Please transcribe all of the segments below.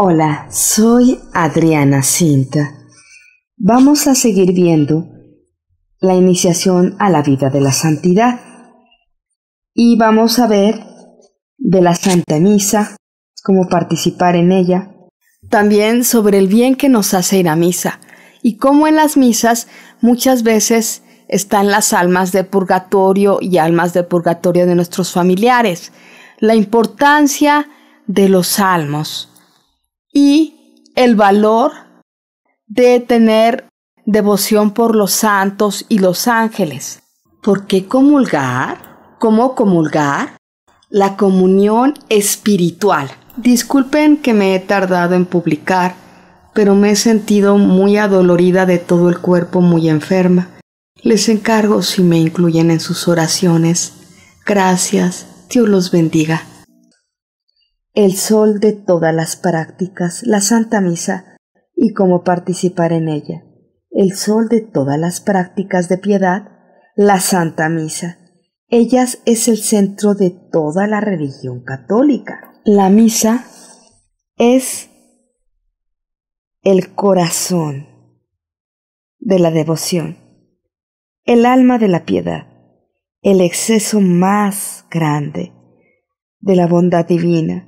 Hola, soy Adriana Cinta. Vamos a seguir viendo la iniciación a la vida de la santidad. Y vamos a ver de la Santa Misa, cómo participar en ella, también sobre el bien que nos hace ir a misa. Y cómo en las misas muchas veces están las almas de purgatorio y almas de purgatorio de nuestros familiares, la importancia de los salmos y el valor de tener devoción por los santos y los ángeles. ¿Por qué comulgar? ¿Cómo comulgar? La comunión espiritual. Disculpen que me he tardado en publicar, pero me he sentido muy adolorida de todo el cuerpo, muy enferma. Les encargo si me incluyen en sus oraciones. Gracias, Dios los bendiga. El sol de todas las prácticas, la Santa Misa, y cómo participar en ella. El sol de todas las prácticas de piedad, la Santa Misa. Ellas es el centro de toda la religión católica. La misa es el corazón de la devoción, el alma de la piedad, el exceso más grande de la bondad divina,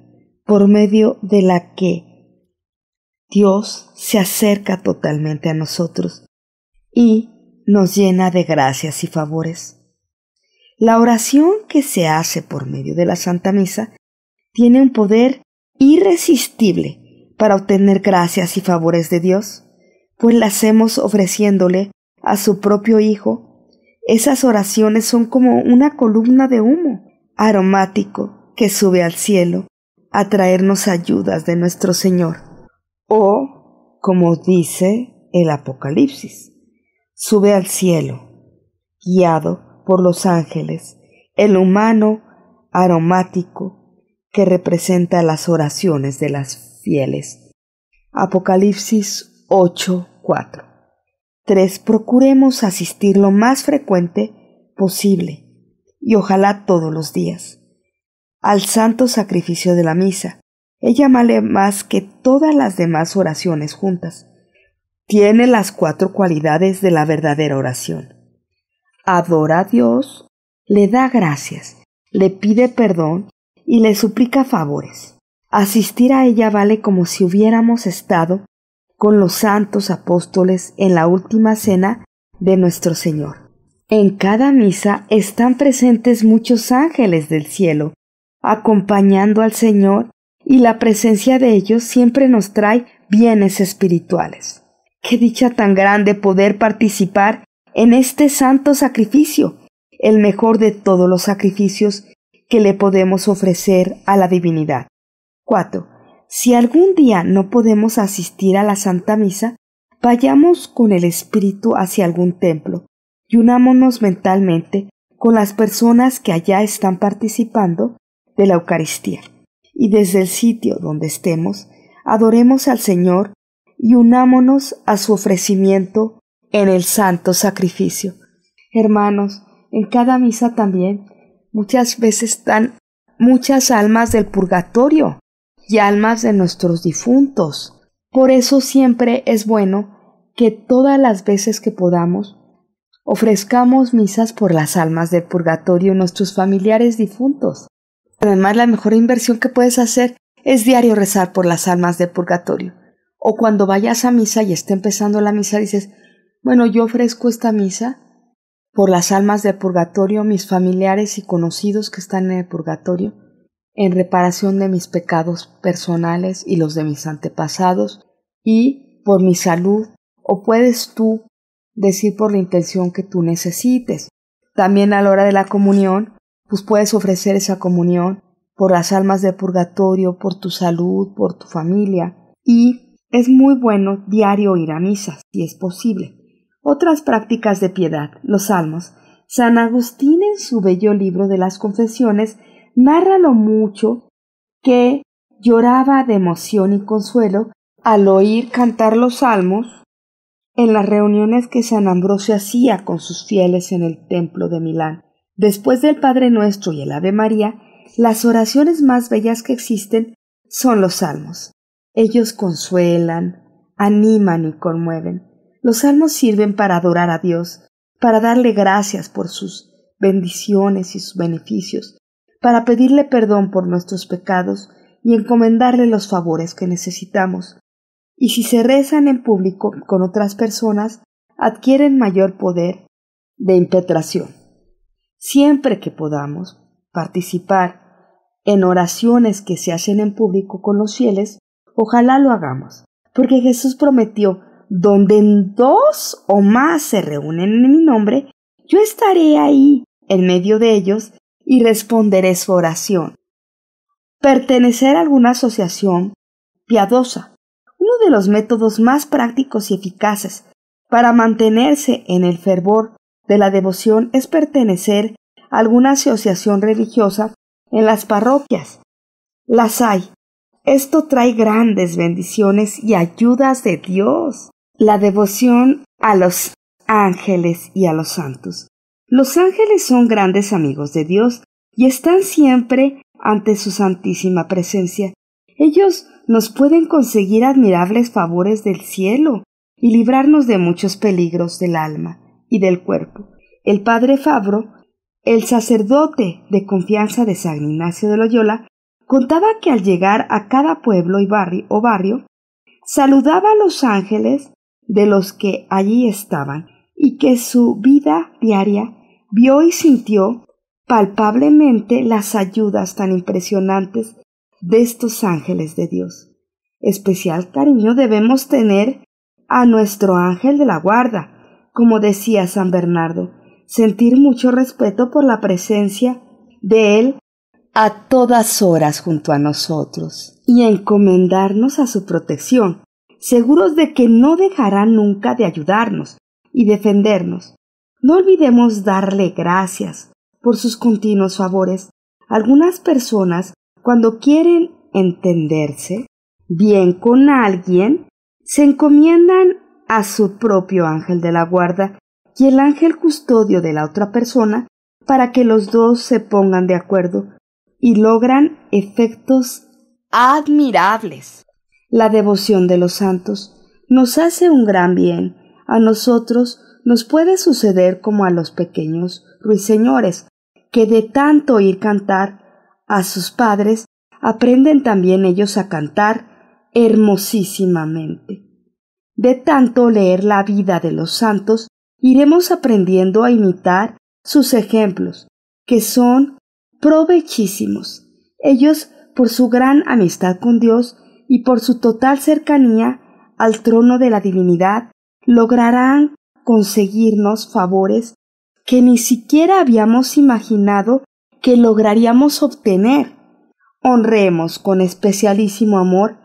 por medio de la que Dios se acerca totalmente a nosotros y nos llena de gracias y favores. La oración que se hace por medio de la Santa Misa tiene un poder irresistible para obtener gracias y favores de Dios, pues la hacemos ofreciéndole a su propio Hijo. Esas oraciones son como una columna de humo aromático que sube al cielo a traernos ayudas de nuestro Señor. O, como dice el Apocalipsis, sube al cielo, guiado por los ángeles, el humano aromático que representa las oraciones de las fieles. Apocalipsis 8:4. 3. Procuremos asistir lo más frecuente posible y ojalá todos los días al santo sacrificio de la misa. Ella vale más que todas las demás oraciones juntas. Tiene las cuatro cualidades de la verdadera oración. Adora a Dios, le da gracias, le pide perdón y le suplica favores. Asistir a ella vale como si hubiéramos estado con los santos apóstoles en la última cena de nuestro Señor. En cada misa están presentes muchos ángeles del cielo, acompañando al Señor, y la presencia de ellos siempre nos trae bienes espirituales. Qué dicha tan grande poder participar en este santo sacrificio, el mejor de todos los sacrificios que le podemos ofrecer a la divinidad. 4. Si algún día no podemos asistir a la Santa Misa, vayamos con el Espíritu hacia algún templo y unámonos mentalmente con las personas que allá están participando de la Eucaristía. Y desde el sitio donde estemos, adoremos al Señor y unámonos a su ofrecimiento en el santo sacrificio. Hermanos, en cada misa también muchas veces están muchas almas del purgatorio y almas de nuestros difuntos. Por eso siempre es bueno que todas las veces que podamos ofrezcamos misas por las almas del purgatorio y nuestros familiares difuntos. Además, la mejor inversión que puedes hacer es diario rezar por las almas del purgatorio. O cuando vayas a misa y esté empezando la misa, dices, bueno, yo ofrezco esta misa por las almas del purgatorio, mis familiares y conocidos que están en el purgatorio, en reparación de mis pecados personales y los de mis antepasados, y por mi salud, o puedes tú decir por la intención que tú necesites. También a la hora de la comunión, pues puedes ofrecer esa comunión por las almas del purgatorio, por tu salud, por tu familia, y es muy bueno diario ir a misa, si es posible. Otras prácticas de piedad, los salmos. San Agustín en su bello libro de las confesiones narra lo mucho que lloraba de emoción y consuelo al oír cantar los salmos en las reuniones que San Ambrosio hacía con sus fieles en el templo de Milán. Después del Padre Nuestro y el Ave María, las oraciones más bellas que existen son los salmos. Ellos consuelan, animan y conmueven. Los salmos sirven para adorar a Dios, para darle gracias por sus bendiciones y sus beneficios, para pedirle perdón por nuestros pecados y encomendarle los favores que necesitamos. Y si se rezan en público con otras personas, adquieren mayor poder de impetración. Siempre que podamos participar en oraciones que se hacen en público con los fieles, ojalá lo hagamos, porque Jesús prometió, donde dos o más se reúnen en mi nombre, yo estaré ahí en medio de ellos y responderé su oración. Pertenecer a alguna asociación piadosa, uno de los métodos más prácticos y eficaces para mantenerse en el fervor de la devoción es pertenecer a alguna asociación religiosa en las parroquias. Las hay. Esto trae grandes bendiciones y ayudas de Dios. La devoción a los ángeles y a los santos. Los ángeles son grandes amigos de Dios y están siempre ante su santísima presencia. Ellos nos pueden conseguir admirables favores del cielo y librarnos de muchos peligros del alma y del cuerpo. El padre Fabro, el sacerdote de confianza de San Ignacio de Loyola, contaba que al llegar a cada pueblo y barrio o barrio, saludaba a los ángeles de los que allí estaban y que su vida diaria vio y sintió palpablemente las ayudas tan impresionantes de estos ángeles de Dios. Especial cariño debemos tener a nuestro ángel de la guarda, como decía San Bernardo, sentir mucho respeto por la presencia de él a todas horas junto a nosotros y encomendarnos a su protección, seguros de que no dejará nunca de ayudarnos y defendernos. No olvidemos darle gracias por sus continuos favores. Algunas personas, cuando quieren entenderse bien con alguien, se encomiendan a su propio ángel de la guarda y el ángel custodio de la otra persona para que los dos se pongan de acuerdo y logran efectos admirables. La devoción de los santos nos hace un gran bien. A nosotros nos puede suceder como a los pequeños ruiseñores, que de tanto oír cantar a sus padres, aprenden también ellos a cantar hermosísimamente. De tanto leer la vida de los santos, iremos aprendiendo a imitar sus ejemplos, que son provechísimos. Ellos, por su gran amistad con Dios y por su total cercanía al trono de la divinidad, lograrán conseguirnos favores que ni siquiera habíamos imaginado que lograríamos obtener. Honremos con especialísimo amor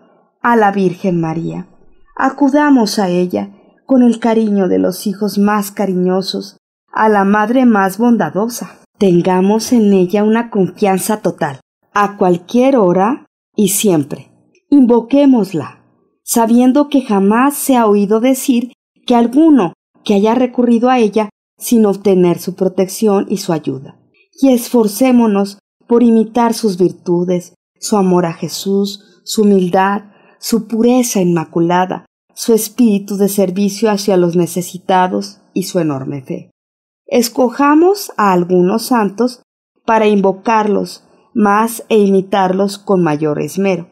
a la Virgen María. Acudamos a ella con el cariño de los hijos más cariñosos, a la Madre más bondadosa. Tengamos en ella una confianza total, a cualquier hora y siempre. Invoquémosla, sabiendo que jamás se ha oído decir que alguno que haya recurrido a ella sin obtener su protección y su ayuda. Y esforcémonos por imitar sus virtudes, su amor a Jesús, su humildad, su pureza inmaculada, su espíritu de servicio hacia los necesitados y su enorme fe. Escojamos a algunos santos para invocarlos más e imitarlos con mayor esmero.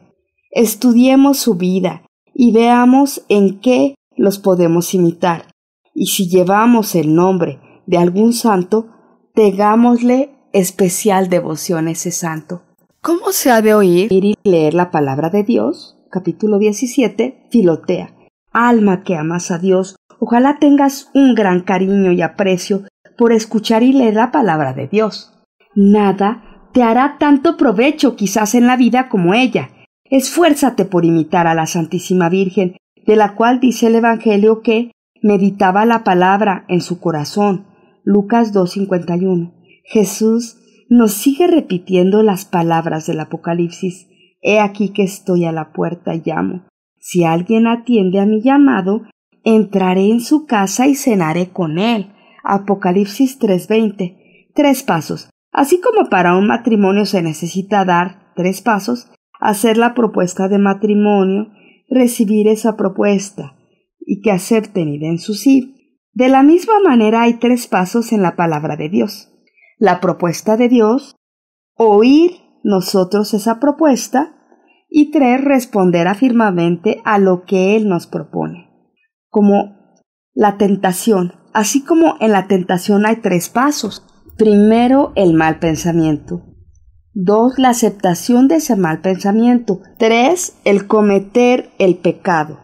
Estudiemos su vida y veamos en qué los podemos imitar y si llevamos el nombre de algún santo, tengámosle especial devoción a ese santo. ¿Cómo se ha de oír y leer la palabra de Dios? Capítulo 17, Filotea. Alma que amas a Dios, ojalá tengas un gran cariño y aprecio por escuchar y leer la palabra de Dios. Nada te hará tanto provecho quizás en la vida como ella. Esfuérzate por imitar a la Santísima Virgen, de la cual dice el Evangelio que meditaba la palabra en su corazón. Lucas 2.51. Jesús nos sigue repitiendo las palabras del Apocalipsis. He aquí que estoy a la puerta y llamo. Si alguien atiende a mi llamado, entraré en su casa y cenaré con él. Apocalipsis 3.20. Tres pasos. Así como para un matrimonio se necesita dar tres pasos, hacer la propuesta de matrimonio, recibir esa propuesta y que acepten y den su sí. De la misma manera hay tres pasos en la palabra de Dios. La propuesta de Dios, oír nosotros esa propuesta y tres, responder afirmamente a lo que Él nos propone. Como la tentación, así como en la tentación hay tres pasos. Primero, el mal pensamiento. Dos, la aceptación de ese mal pensamiento. Tres, el cometer el pecado.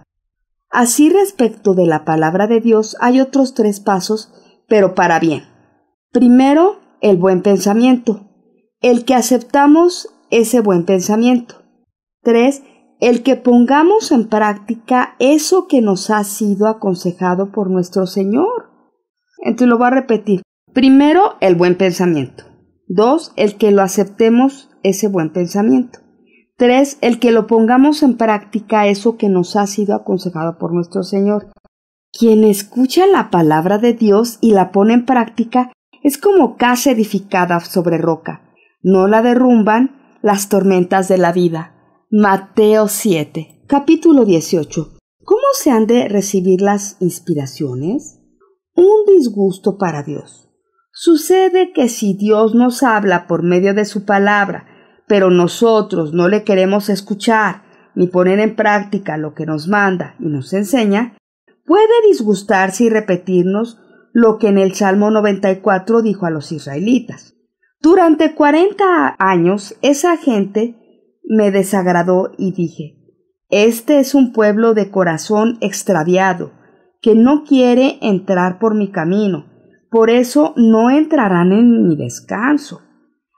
Así respecto de la palabra de Dios hay otros tres pasos, pero para bien. Primero, el buen pensamiento. El que aceptamos ese buen pensamiento. Tres, el que pongamos en práctica eso que nos ha sido aconsejado por nuestro Señor. Entonces lo voy a repetir. Primero, el buen pensamiento. Dos, el que lo aceptemos ese buen pensamiento. Tres, el que lo pongamos en práctica eso que nos ha sido aconsejado por nuestro Señor. Quien escucha la palabra de Dios y la pone en práctica es como casa edificada sobre roca. No la derrumban las tormentas de la vida. Mateo 7, capítulo 18. ¿Cómo se han de recibir las inspiraciones? Un disgusto para Dios. Sucede que si Dios nos habla por medio de su palabra, pero nosotros no le queremos escuchar ni poner en práctica lo que nos manda y nos enseña, puede disgustarse y repetirnos lo que en el Salmo 94 dijo a los israelitas. Durante cuarenta años esa gente me desagradó y dije, Este es un pueblo de corazón extraviado, que no quiere entrar por mi camino, por eso no entrarán en mi descanso.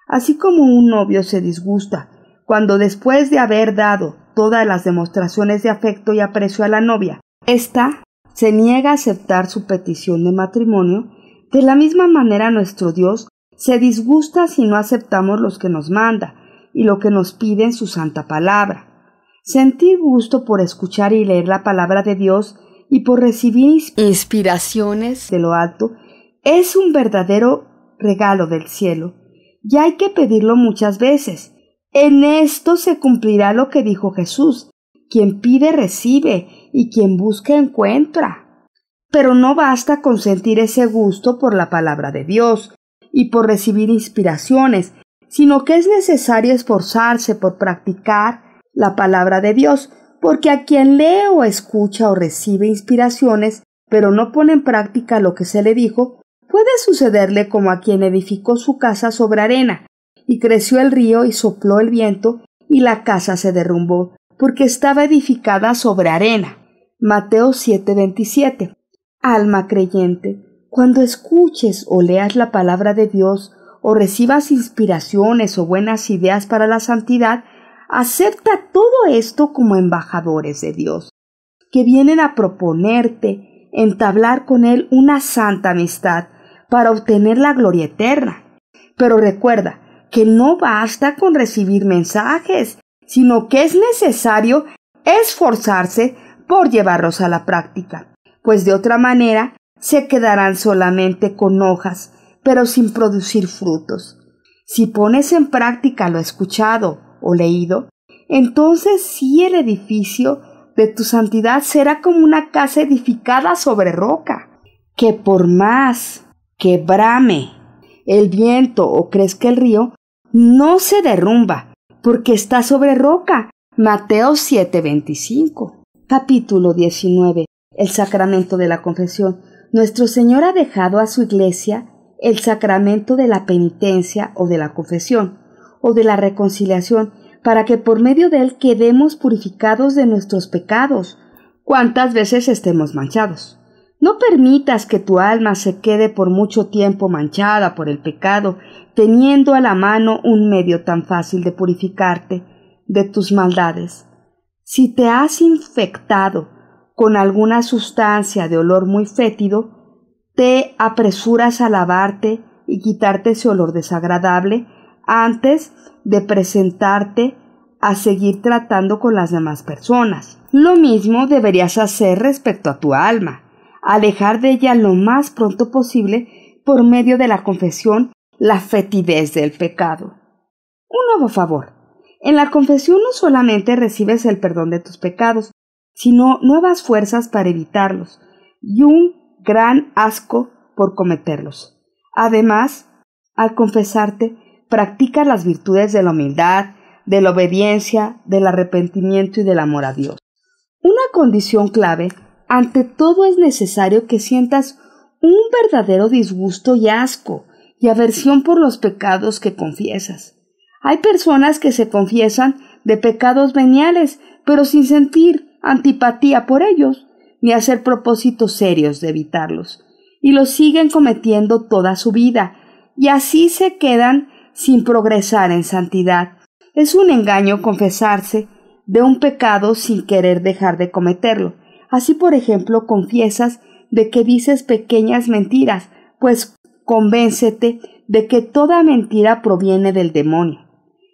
Así como un novio se disgusta cuando después de haber dado todas las demostraciones de afecto y aprecio a la novia, ésta se niega a aceptar su petición de matrimonio, de la misma manera nuestro Dios se disgusta si no aceptamos los que nos manda y lo que nos pide en su santa palabra. Sentir gusto por escuchar y leer la palabra de Dios y por recibir inspiraciones de lo alto es un verdadero regalo del cielo, y hay que pedirlo muchas veces. En esto se cumplirá lo que dijo Jesús, quien pide recibe, y quien busca encuentra. Pero no basta con sentir ese gusto por la palabra de Dios y por recibir inspiraciones, sino que es necesario esforzarse por practicar la palabra de Dios, porque a quien lee o escucha o recibe inspiraciones, pero no pone en práctica lo que se le dijo, Puede sucederle como a quien edificó su casa sobre arena, y creció el río y sopló el viento, y la casa se derrumbó, porque estaba edificada sobre arena. Mateo 7:27. Alma creyente, cuando escuches o leas la palabra de Dios, o recibas inspiraciones o buenas ideas para la santidad, acepta todo esto como embajadores de Dios, que vienen a proponerte entablar con Él una santa amistad, para obtener la gloria eterna. Pero recuerda que no basta con recibir mensajes, sino que es necesario esforzarse por llevarlos a la práctica, pues de otra manera se quedarán solamente con hojas, pero sin producir frutos. Si pones en práctica lo escuchado o leído, entonces sí el edificio de tu santidad será como una casa edificada sobre roca, que por más que brame el viento o crezca el río, no se derrumba, porque está sobre roca. Mateo 7:25. Capítulo 19. El sacramento de la confesión. Nuestro Señor ha dejado a su iglesia el sacramento de la penitencia o de la confesión o de la reconciliación, para que por medio de él quedemos purificados de nuestros pecados, cuantas veces estemos manchados. No permitas que tu alma se quede por mucho tiempo manchada por el pecado, teniendo a la mano un medio tan fácil de purificarte de tus maldades. Si te has infectado con alguna sustancia de olor muy fétido, te apresuras a lavarte y quitarte ese olor desagradable antes de presentarte a seguir tratando con las demás personas. Lo mismo deberías hacer respecto a tu alma alejar de ella lo más pronto posible por medio de la confesión la fetidez del pecado. Un nuevo favor. En la confesión no solamente recibes el perdón de tus pecados, sino nuevas fuerzas para evitarlos y un gran asco por cometerlos. Además, al confesarte, practica las virtudes de la humildad, de la obediencia, del arrepentimiento y del amor a Dios. Una condición clave, ante todo es necesario que sientas un verdadero disgusto y asco y aversión por los pecados que confiesas. Hay personas que se confiesan de pecados veniales, pero sin sentir antipatía por ellos, ni hacer propósitos serios de evitarlos, y los siguen cometiendo toda su vida, y así se quedan sin progresar en santidad. Es un engaño confesarse de un pecado sin querer dejar de cometerlo. Así, por ejemplo, confiesas de que dices pequeñas mentiras, pues convéncete de que toda mentira proviene del demonio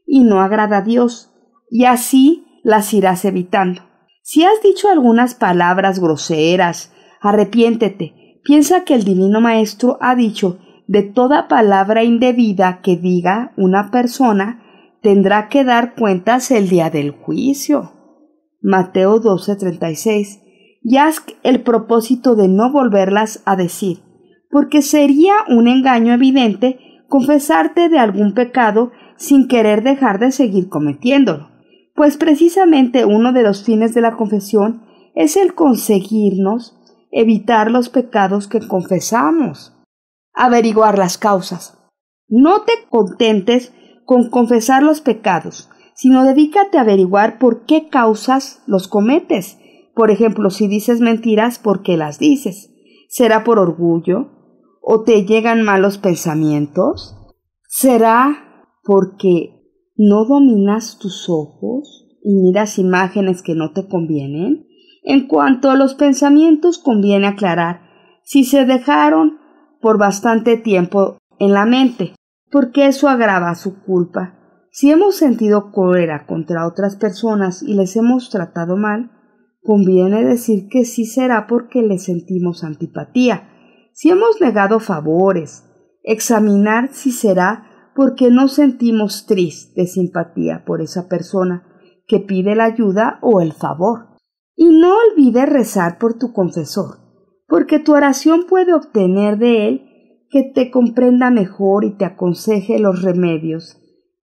y no agrada a Dios, y así las irás evitando. Si has dicho algunas palabras groseras, arrepiéntete. Piensa que el Divino Maestro ha dicho de toda palabra indebida que diga una persona, tendrá que dar cuentas el día del juicio. Mateo 12:36. Y haz el propósito de no volverlas a decir, porque sería un engaño evidente confesarte de algún pecado sin querer dejar de seguir cometiéndolo, pues precisamente uno de los fines de la confesión es el conseguirnos evitar los pecados que confesamos. Averiguar las causas. No te contentes con confesar los pecados, sino dedícate a averiguar por qué causas los cometes. Por ejemplo, si dices mentiras, ¿por qué las dices? ¿Será por orgullo? ¿O te llegan malos pensamientos? ¿Será porque no dominas tus ojos y miras imágenes que no te convienen? En cuanto a los pensamientos, conviene aclarar si se dejaron por bastante tiempo en la mente, porque eso agrava su culpa. Si hemos sentido cólera contra otras personas y les hemos tratado mal, conviene decir que sí será porque les sentimos antipatía. Si hemos negado favores, examinar si será porque no sentimos triste simpatía por esa persona que pide la ayuda o el favor. Y no olvides rezar por tu confesor, porque tu oración puede obtener de él que te comprenda mejor y te aconseje los remedios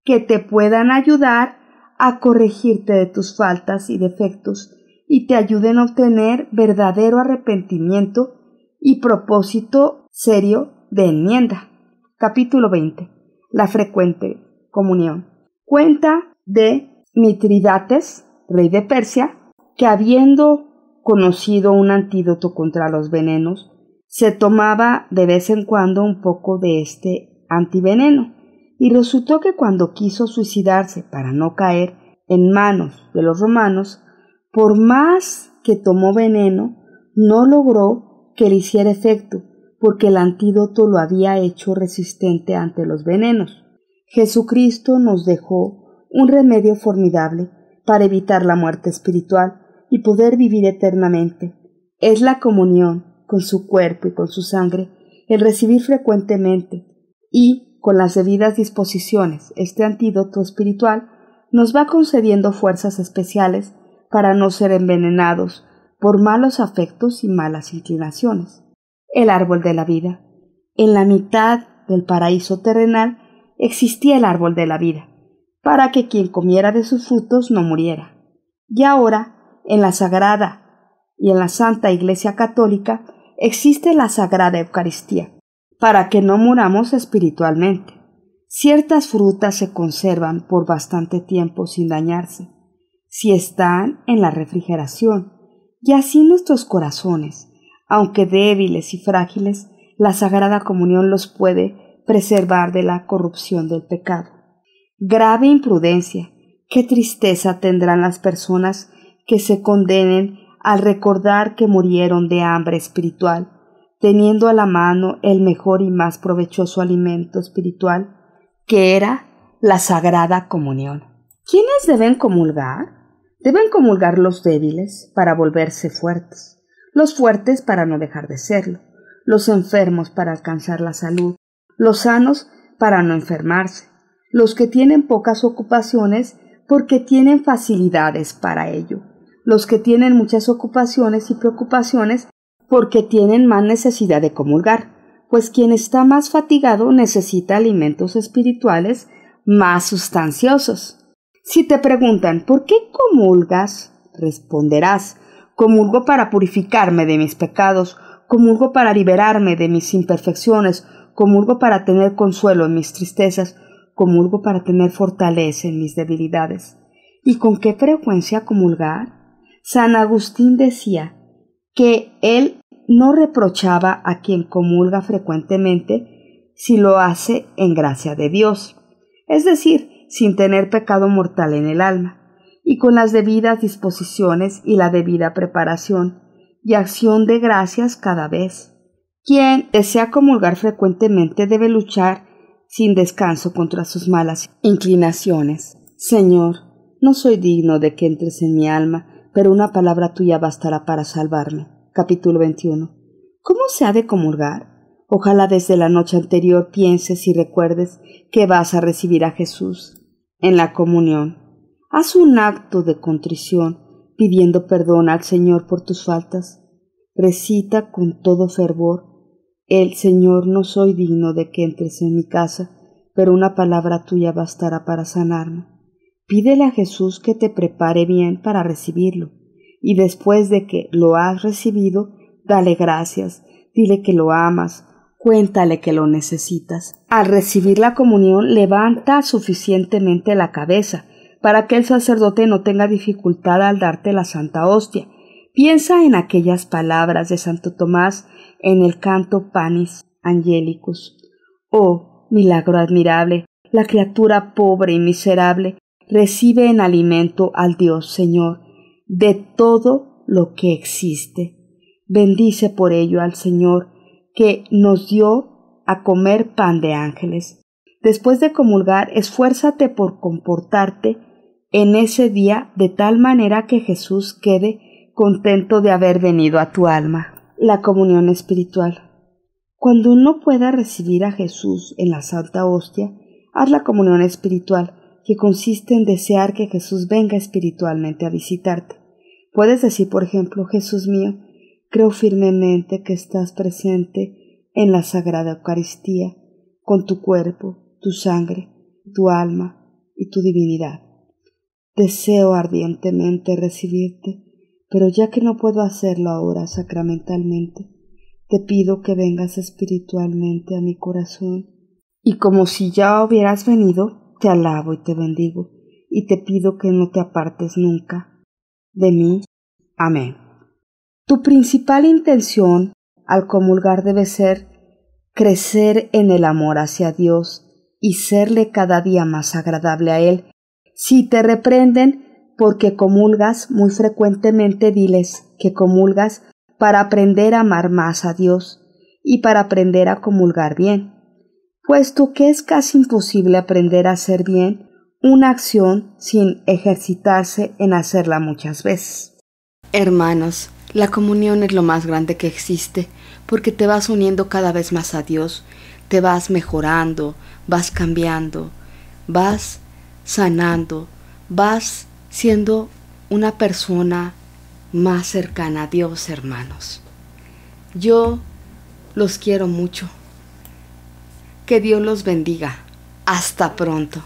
que te puedan ayudar a corregirte de tus faltas y defectos y te ayuden a obtener verdadero arrepentimiento y propósito serio de enmienda. Capítulo 20 la frecuente comunión. Cuenta de Mitridates, rey de Persia, que habiendo conocido un antídoto contra los venenos, se tomaba de vez en cuando un poco de este antiveneno, y resultó que cuando quiso suicidarse para no caer en manos de los romanos, por más que tomó veneno, no logró que le hiciera efecto, porque el antídoto lo había hecho resistente ante los venenos. Jesucristo nos dejó un remedio formidable para evitar la muerte espiritual y poder vivir eternamente. Es la comunión con su cuerpo y con su sangre, el recibir frecuentemente y, con las debidas disposiciones, este antídoto espiritual nos va concediendo fuerzas especiales para no ser envenenados por malos afectos y malas inclinaciones el árbol de la vida. En la mitad del paraíso terrenal existía el árbol de la vida, para que quien comiera de sus frutos no muriera. Y ahora, en la sagrada y en la Santa Iglesia Católica, existe la Sagrada Eucaristía, para que no muramos espiritualmente. Ciertas frutas se conservan por bastante tiempo sin dañarse, si están en la refrigeración, y así nuestros corazones, aunque débiles y frágiles, la Sagrada Comunión los puede preservar de la corrupción del pecado. Grave imprudencia, qué tristeza tendrán las personas que se condenen al recordar que murieron de hambre espiritual, teniendo a la mano el mejor y más provechoso alimento espiritual, que era la Sagrada Comunión. ¿Quiénes deben comulgar? Deben comulgar los débiles para volverse fuertes los fuertes para no dejar de serlo, los enfermos para alcanzar la salud, los sanos para no enfermarse, los que tienen pocas ocupaciones porque tienen facilidades para ello, los que tienen muchas ocupaciones y preocupaciones porque tienen más necesidad de comulgar, pues quien está más fatigado necesita alimentos espirituales más sustanciosos. Si te preguntan ¿por qué comulgas? responderás comulgo para purificarme de mis pecados, comulgo para liberarme de mis imperfecciones, comulgo para tener consuelo en mis tristezas, comulgo para tener fortaleza en mis debilidades. ¿Y con qué frecuencia comulgar? San Agustín decía que él no reprochaba a quien comulga frecuentemente si lo hace en gracia de Dios, es decir, sin tener pecado mortal en el alma, y con las debidas disposiciones y la debida preparación y acción de gracias cada vez. Quien desea comulgar frecuentemente debe luchar sin descanso contra sus malas inclinaciones. Señor, no soy digno de que entres en mi alma, pero una palabra tuya bastará para salvarme. Capítulo 21. ¿Cómo se ha de comulgar? Ojalá desde la noche anterior pienses y recuerdes que vas a recibir a Jesús en la comunión. Haz un acto de contrición pidiendo perdón al Señor por tus faltas. Recita con todo fervor el Señor no soy digno de que entres en mi casa, pero una palabra tuya bastará para sanarme. Pídele a Jesús que te prepare bien para recibirlo, y después de que lo has recibido, dale gracias, dile que lo amas, cuéntale que lo necesitas. Al recibir la comunión, levanta suficientemente la cabeza para que el sacerdote no tenga dificultad al darte la santa hostia. Piensa en aquellas palabras de Santo Tomás en el canto Panis Angelicus. Oh, milagro admirable, la criatura pobre y miserable recibe en alimento al Dios Señor de todo lo que existe. Bendice por ello al Señor que nos dio a comer pan de ángeles. Después de comulgar, esfuérzate por comportarte en ese día de tal manera que Jesús quede contento de haber venido a tu alma la comunión espiritual. Cuando no pueda recibir a Jesús en la Santa Hostia, haz la comunión espiritual, que consiste en desear que Jesús venga espiritualmente a visitarte. Puedes decir, por ejemplo, Jesús mío, creo firmemente que estás presente en la Sagrada Eucaristía, con tu cuerpo, tu sangre, tu alma y tu divinidad. Deseo ardientemente recibirte pero ya que no puedo hacerlo ahora sacramentalmente, te pido que vengas espiritualmente a mi corazón, y como si ya hubieras venido, te alabo y te bendigo, y te pido que no te apartes nunca de mí. Amén. Tu principal intención al comulgar debe ser crecer en el amor hacia Dios y serle cada día más agradable a Él. Si te reprenden, porque comulgas muy frecuentemente diles que comulgas para aprender a amar más a Dios y para aprender a comulgar bien, puesto que es casi imposible aprender a hacer bien una acción sin ejercitarse en hacerla muchas veces. Hermanos, la comunión es lo más grande que existe, porque te vas uniendo cada vez más a Dios, te vas mejorando, vas cambiando, vas sanando, vas siendo una persona más cercana a Dios, hermanos. Yo los quiero mucho. Que Dios los bendiga. Hasta pronto.